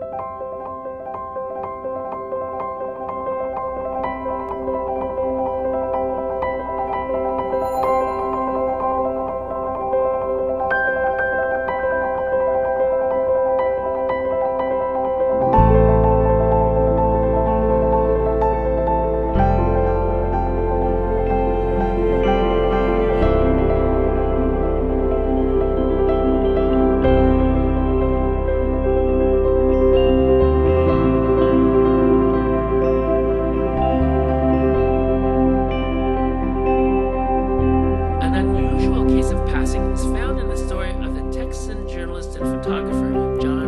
you notable case of passing is found in the story of the Texan journalist and photographer John.